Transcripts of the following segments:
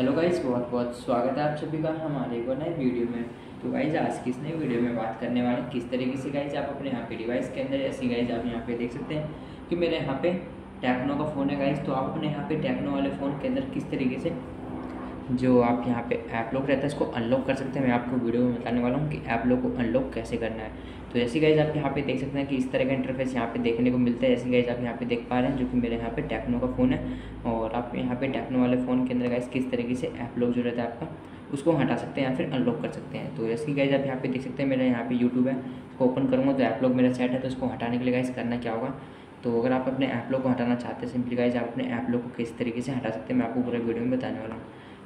Hello guys बहुत बहुत स्वागत है आप सभी का हमारे एक नए वीडियो में। तो गाइज़ आज किस नए वीडियो में बात करने वाले किस तरीके से गाइज़ आप अपने यहाँ पे डिवाइस के अंदर ऐसी गाइज़ आप यहाँ पे देख सकते हैं कि मेरे यहाँ पे टेक्नो का फ़ोन है गाइज़ तो आप अपने यहाँ पे टेक्नो वाले फ़ोन के अंदर किस तरीके से जो आप यहाँ पे ऐप लॉक रहता है, इसको अनलॉक कर सकते हैं। मैं आपको वीडियो में बताने वाला हूँ कि ऐप लॉक को अनलॉक कैसे करना है। तो जैसे गाइज़ आप यहाँ पे देख सकते हैं कि इस तरह का इंटरफेस यहाँ पे देखने को मिलता है। जैसे गाइज़ आप यहाँ पे देख पा रहे हैं, जो कि मेरे यहाँ पे टेक्नो का फ़ोन है। और आप यहाँ पे टेक्नो वाले फ़ोन के अंदर गाइज़ किस तरीके से ऐप लॉक जो रहता है आपका, उसको हटा सकते हैं या फिर अनलॉक कर सकते हैं। तो जैसे गाइज़ आप यहाँ पे देख सकते हैं, मेरा यहाँ पे यूट्यूब है। इसको ओपन करूँगा तो ऐप लॉक मेरा सेट है तो उसको हटाने के लिए गाइज़ करना क्या होगा? तो अगर आप अपने ऐप लॉक को हटाना चाहते हैं सिंपली गाइज़ आप अपने ऐप लॉक को किस तरीके से हटा सकते हैं, मैं आपको पूरा वीडियो में बताने वाला हूँ।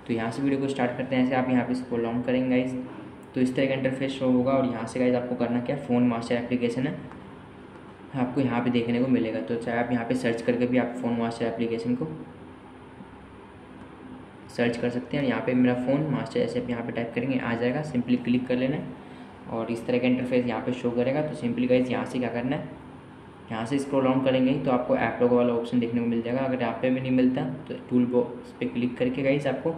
तो यहाँ से वीडियो को स्टार्ट करते हैं। ऐसे आप यहाँ पे इसको लॉन्ग करेंगे गाइज़ तो इस तरह का इंटरफेस शो होगा और यहाँ से गाइज़ आपको करना क्या? फ़ोन मास्टर एप्लीकेशन है। आपको यहाँ पे देखने को मिलेगा। तो चाहे आप यहाँ पे सर्च करके भी आप फ़ोन मास्टर एप्लीकेशन को सर्च कर सकते हैं। यहाँ पे मेरा फ़ोन मास्टर ऐसे यहाँ पे टाइप करेंगे, आ जाएगा। सिंपली क्लिक कर लेना और इस तरह का इंटरफेस यहाँ पे शो करेगा। तो सिंपली गाइज़ यहाँ से क्या करना है? यहाँ से स्क्रॉल ऑन करेंगे तो आपको ऐप लोगो वाला ऑप्शन देखने को मिल जाएगा। अगर यहाँ पे भी नहीं मिलता तो टूल बॉक्स पे क्लिक करके गाइज़ आपको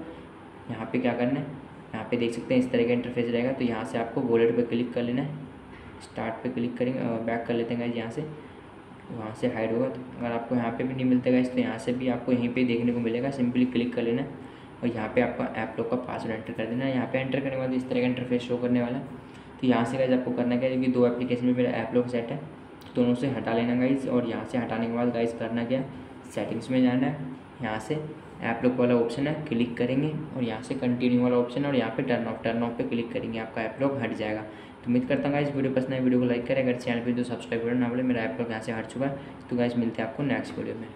यहाँ पे क्या करना है? यहाँ पे देख सकते हैं इस तरह का इंटरफेस रहेगा तो यहाँ से आपको वॉलेट पे क्लिक कर लेना है। स्टार्ट पे क्लिक करेंगे बैक कर लेते हैं गाइज़ यहाँ से। वहाँ से हाइड होगा तो अगर आपको यहाँ पे भी नहीं मिलता गाइज़ तो यहाँ से भी आपको यहीं पे देखने को मिलेगा। सिंपली क्लिक कर लेना और यहाँ पे आपका ऐप लॉक का पासवर्ड एंटर कर देना है। यहाँ पे एंटर करने के बाद इस तरह का इंटरफेस शो करने वाला तो यहाँ से गाइज़ आपको करना क्या क्योंकि दो एप्लीकेशन में मेरा ऐप लॉक सेट है। दोनों से हटा लेना गाइज़ और यहाँ से हटाने के बाद गाइज़ करना क्या? सेटिंग्स में जाना है। यहाँ से ऐप लॉक वाला ऑप्शन है क्लिक करेंगे और यहाँ से कंटिन्यू वाला ऑप्शन है और यहाँ पे टर्न ऑफ़ टर्न ऑफ़ पे क्लिक करेंगे, आपका ऐप लॉक हट जाएगा। तो उम्मीद करता हूँ इस वीडियो पसंद है वीडियो को लाइक करें। अगर चैनल पर जो सब्सक्राइब करना, बोले मेरा ऐप लॉक यहाँ से हट चुका है। तो गाइज़ मिलते हैं आपको नेक्स्ट वीडियो में।